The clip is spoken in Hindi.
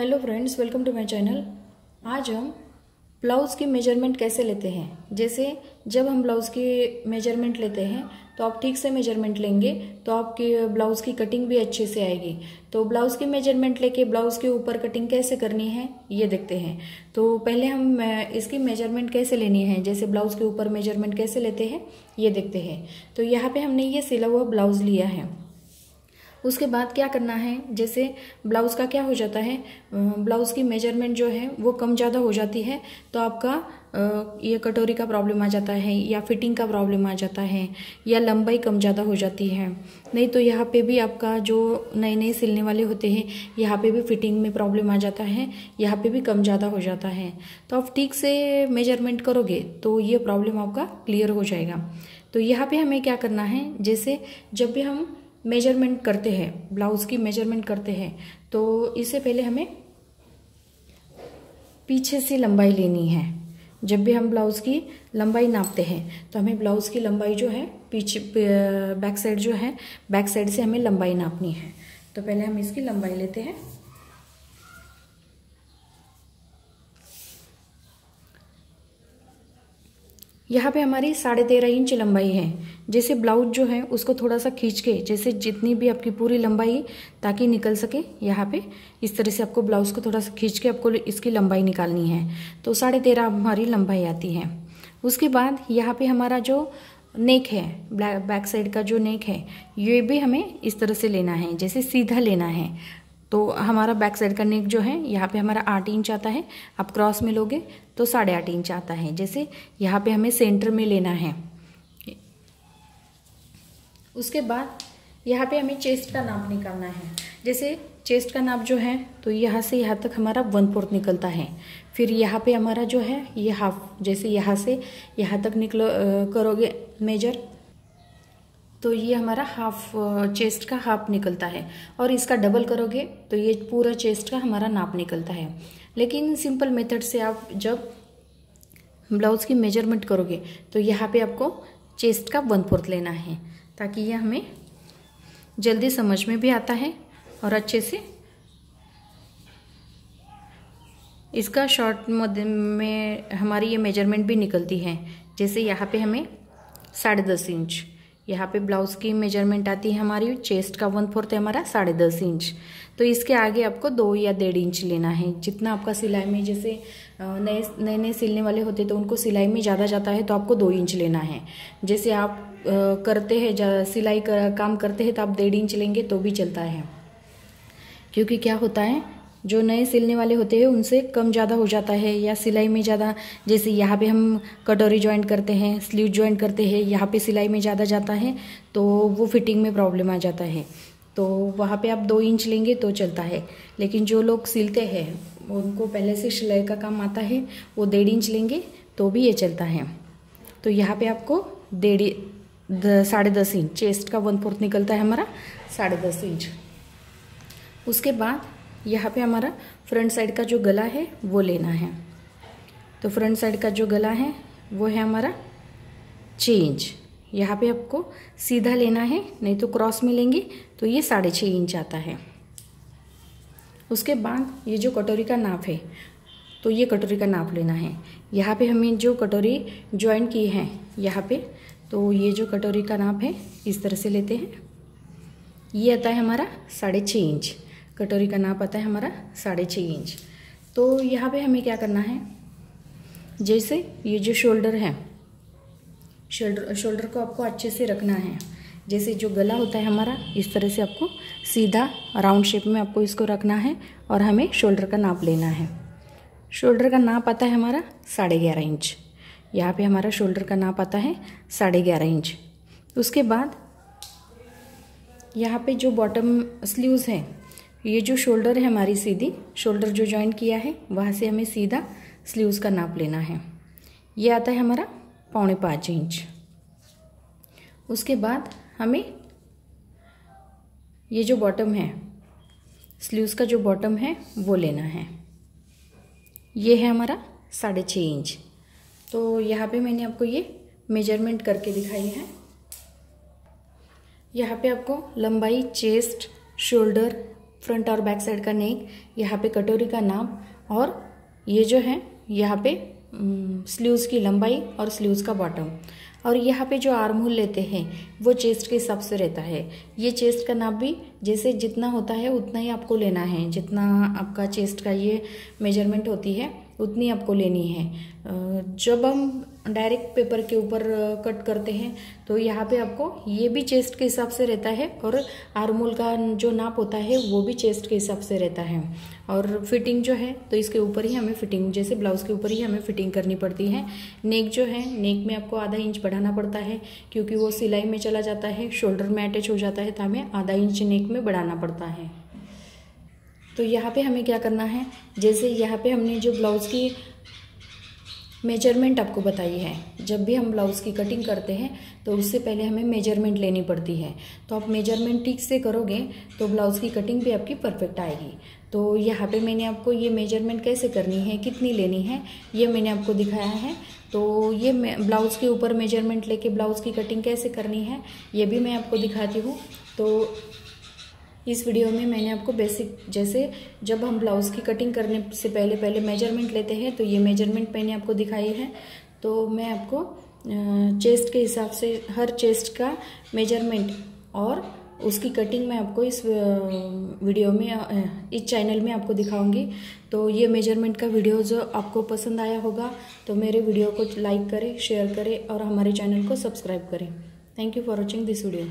Hello friends welcome to my channel आज हम ब्लाउज़ की मेज़रमेंट कैसे लेते हैं? जैसे जब हम ब्लाउज़ की मेज़रमेंट लेते हैं तो आप ठीक से मेज़रमेंट लेंगे तो आपकी ब्लाउज़ की कटिंग भी अच्छे से आएगी। तो ब्लाउज़ की मेज़रमेंट लेके ब्लाउज़ के ऊपर कटिंग कैसे करनी है, ये देखते हैं। तो पहले हम इसकी मेज़रमेंट कैसे लेनी है? जैसे ब्लाउज़ के ऊपर मेज़रमेंट कैसे लेते हैं, ये देखते हैं। तो यहाँ पर हमने ये सिला हुआ ब्लाउज़ लिया है। उसके बाद क्या करना है? जैसे ब्लाउज़ का क्या हो जाता है? ब्लाउज़ की मेज़रमेंट जो है, वो कम ज़्यादा हो जाती है तो आपका ये कटोरी का प्रॉब्लम आ जाता है, या फिटिंग का प्रॉब्लम आ जाता है, या लंबाई कम ज़्यादा हो जाती है। नहीं तो यहाँ पे भी आपका जो नए नए सिलने वाले होते हैं, यहाँ पे भी फिटिंग में प्रॉब्लम आ जाता है, यहाँ पे भी कम ज़्यादा हो जाता है। तो आप ठीक से मेज़रमेंट करोगे तो ये प्रॉब्लम आपका क्लियर हो जाएगा। तो यहाँ पे हमें क्या करना है? जैसे जब भी हम मेज़रमेंट करते हैं ब्लाउज़ की मेज़रमेंट करते हैं तो इससे पहले हमें पीछे से लंबाई लेनी है। जब भी हम ब्लाउज़ की लंबाई नापते हैं तो हमें ब्लाउज़ की लंबाई जो है, पीछे बैक साइड जो है बैक साइड से हमें लंबाई नापनी है। तो पहले हम इसकी लंबाई लेते हैं। यहाँ पे हमारी साढ़े तेरह इंच लंबाई है। जैसे ब्लाउज जो है, उसको थोड़ा सा खींच के जैसे जितनी भी आपकी पूरी लंबाई ताकि निकल सके, यहाँ पे इस तरह से आपको ब्लाउज को थोड़ा सा खींच के आपको इसकी लंबाई निकालनी है। तो साढ़े तेरह हमारी लंबाई आती है। उसके बाद यहाँ पे हमारा जो नेक है बैक साइड का जो नेक है, ये भी हमें इस तरह से लेना है, जैसे सीधा लेना है। तो हमारा बैक साइड का नेक जो है, यहाँ पे हमारा आठ इंच आता है। आप क्रॉस में लोगे तो साढ़े आठ इंच आता है। जैसे यहाँ पे हमें सेंटर में लेना है। उसके बाद यहाँ पे हमें चेस्ट का नाप निकालना है। जैसे चेस्ट का नाप जो है तो यहाँ से यहाँ तक हमारा वन फोर्थ निकलता है। फिर यहाँ पे हमारा जो है, ये हाफ़ जैसे यहाँ से यहाँ तक निकलो करोगे मेजर तो ये हमारा हाफ़ चेस्ट का हाफ़ निकलता है। और इसका डबल करोगे तो ये पूरा चेस्ट का हमारा नाप निकलता है। लेकिन सिंपल मेथड से आप जब ब्लाउज़ की मेज़रमेंट करोगे तो यहाँ पे आपको चेस्ट का वन फोर्थ लेना है, ताकि ये हमें जल्दी समझ में भी आता है और अच्छे से इसका शॉर्ट में हमारी ये मेज़रमेंट भी निकलती है। जैसे यहाँ पे हमें साढ़े दस इंच यहाँ पे ब्लाउज़ की मेज़रमेंट आती है हमारी चेस्ट का वन फोर्थ है हमारा, साढ़े दस इंच तो इसके आगे आपको दो या डेढ़ इंच लेना है। जितना आपका सिलाई में जैसे नए नए नए सिलने वाले होते तो उनको सिलाई में ज़्यादा जाता है तो आपको दो इंच लेना है। जैसे आप करते हैं सिलाई का, काम करते हैं तो आप डेढ़ इंच लेंगे तो भी चलता है। क्योंकि क्या होता है जो नए सिलने वाले होते हैं, उनसे कम ज़्यादा हो जाता है या सिलाई में ज़्यादा, जैसे यहाँ पे हम कटोरी ज्वाइंट करते हैं स्लीव ज्वाइंट करते हैं, यहाँ पे सिलाई में ज़्यादा जाता है तो वो फिटिंग में प्रॉब्लम आ जाता है। तो वहाँ पे आप दो इंच लेंगे तो चलता है। लेकिन जो लोग सिलते हैं, उनको पहले से सिलाई का काम आता है, वो डेढ़ इंच लेंगे तो भी ये चलता है। तो यहाँ पे आपको डेढ़ साढ़े दस इंच चेस्ट का वन फोर्थ निकलता है हमारा, साढ़े दस इंच उसके बाद यहाँ पे हमारा फ्रंट साइड का जो गला है, वो लेना है। तो फ्रंट साइड का जो गला है, वो है हमारा चेंज। यहाँ पे आपको सीधा लेना है, नहीं तो क्रॉस में लेंगे तो ये साढ़े छः इंच आता है। उसके बाद ये जो कटोरी का नाप है तो ये कटोरी का नाप लेना है। यहाँ पे हमें जो कटोरी ज्वाइन की है, यहाँ पे तो ये जो कटोरी का नाप है, इस तरह से लेते हैं। ये आता है हमारा साढ़े छः इंच कटोरी का नाप आता है हमारा साढ़े छः इंच। तो यहाँ पे हमें क्या करना है? जैसे ये जो शोल्डर है, शोल्डर शोल्डर को आपको अच्छे से रखना है। जैसे जो गला होता है हमारा, इस तरह से आपको सीधा राउंड शेप में आपको इसको रखना है और हमें शोल्डर का नाप लेना है। शोल्डर का नाप आता है हमारा साढ़े ग्यारह इंच। यहाँ पे हमारा शोल्डर का नाप आता है साढ़े ग्यारह इंच। उसके बाद यहाँ पे जो बॉटम स्लीव्स हैं ये जो शोल्डर है हमारी सीधी, शोल्डर जो ज्वाइन किया है, वहाँ से हमें सीधा स्लीव्स का नाप लेना है। ये आता है हमारा पौने पाँच इंच। उसके बाद हमें ये जो बॉटम है स्लीव्स का जो बॉटम है, वो लेना है। ये है हमारा साढ़े छः इंच। तो यहाँ पे मैंने आपको ये मेज़रमेंट करके दिखाई है। यहाँ पे आपको लंबाई चेस्ट शोल्डर फ्रंट और बैक साइड का नेक, यहाँ पे कटोरी का नाप और ये जो है, यहाँ पे स्लीव्स की लंबाई और स्लीव्स का बॉटम। और यहाँ पे जो आर्महोल लेते हैं, वो चेस्ट के हिसाब से रहता है। ये चेस्ट का नाप भी जैसे जितना होता है, उतना ही आपको लेना है। जितना आपका चेस्ट का ये मेज़रमेंट होती है, उतनी आपको लेनी है। जब हम डायरेक्ट पेपर के ऊपर कट करते हैं। तो यहाँ पे आपको ये भी चेस्ट के हिसाब से रहता है और आर्मोल का जो नाप होता है वो भी चेस्ट के हिसाब से रहता है। और फिटिंग जो है तो इसके ऊपर ही हमें फिटिंग, जैसे ब्लाउज के ऊपर ही हमें फिटिंग करनी पड़ती है। नेक जो है, नेक में आपको आधा इंच बढ़ाना पड़ता है, क्योंकि वो सिलाई में चला जाता है, शोल्डर में अटैच हो जाता है तो हमें आधा इंच नेक में बढ़ाना पड़ता है। तो यहाँ पे हमें क्या करना है, जैसे यहाँ पे हमने जो ब्लाउज़ की मेज़रमेंट आपको बताई है। जब भी हम ब्लाउज़ की कटिंग करते हैं तो उससे पहले हमें मेज़रमेंट लेनी पड़ती है। तो आप मेज़रमेंट ठीक से करोगे तो ब्लाउज़ की कटिंग भी आपकी परफेक्ट आएगी। तो यहाँ पे मैंने आपको ये मेज़रमेंट कैसे करनी है, कितनी लेनी है, ये मैंने आपको दिखाया है। तो ये ब्लाउज़ के ऊपर मेज़रमेंट लेके ब्लाउज़ की कटिंग कैसे करनी है, ये भी मैं आपको दिखाती हूँ। तो इस वीडियो में मैंने आपको बेसिक जैसे जब हम ब्लाउज़ की कटिंग करने से पहले पहले मेज़रमेंट लेते हैं तो ये मेज़रमेंट मैंने आपको दिखाई है। तो मैं आपको चेस्ट के हिसाब से हर चेस्ट का मेज़रमेंट और उसकी कटिंग मैं आपको इस वीडियो में इस चैनल में आपको दिखाऊँगी। तो ये मेज़रमेंट का वीडियो जो आपको पसंद आया होगा तो मेरे वीडियो को लाइक करें शेयर करें और हमारे चैनल को सब्सक्राइब करें। Thank you for watching this video